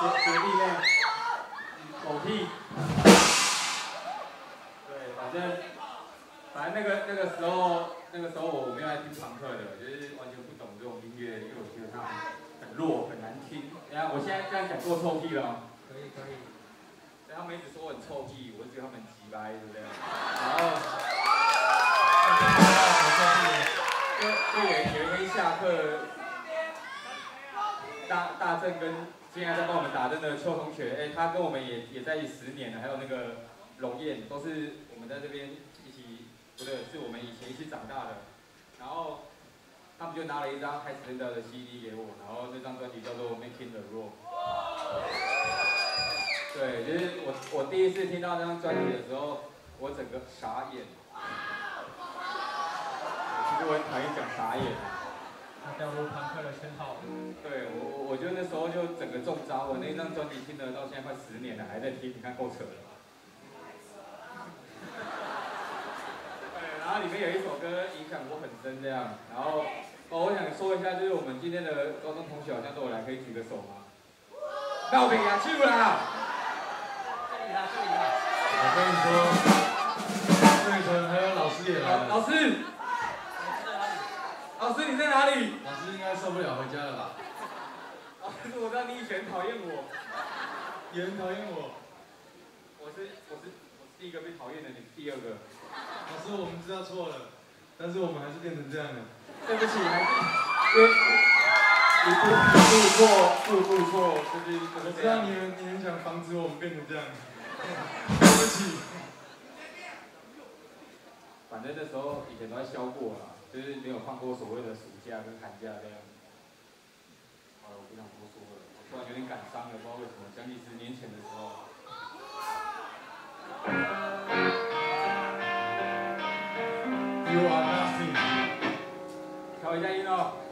学学弟妹，狗屁。对，反正反正那个那个时候那个时候我没有来听朋克的，就是完全不懂这种音乐，因为我觉得它很弱很难听。然后我现在这样讲够臭屁了。可以可以。他们一直说我很臭屁，我就觉得他们很鸡掰，对不对？然后，就就有有一天下课，大大正跟现在在帮我们打针的邱同学，哎，他跟我们也也在一起十年了，还有那个龙燕，都是我们在这边一起，不对，是我们以前一起长大的。然后他们就拿了一张开始真的的 CD 给我，然后那张专辑叫做《Making the Road》。对，就是我我第一次听到那张专辑的时候，我整个傻眼。其实我很讨厌讲傻眼。他掉入朋克的圈套。对我我我觉得那时候就整个中招，了那一张专辑听了到现在快十年了，还在听，你看够扯了吧？对，然后里面有一首歌影响我很深，这样，然后哦，我想说一下，就是我们今天的高中同学好像都有来，可以举个手吗？那我给牙去啦！我跟你说，这一层还有老师也来了。老师，老师你在哪里？老师应该受不了回家了吧？老师，我知道你以前讨厌我，也很讨厌我。我是我是我是第一个被讨厌的，你第二个。老师，我们知道错了，但是我们还是变成这样了。对不起，还是因为一步错，步步错，就是我知道你们你们想防止我们变成这样。对不起。反正那时候以前都在消过啦，就是没有放过所谓的暑假跟寒假这样。将近十年前的时候。You are nothing。调一下音哦。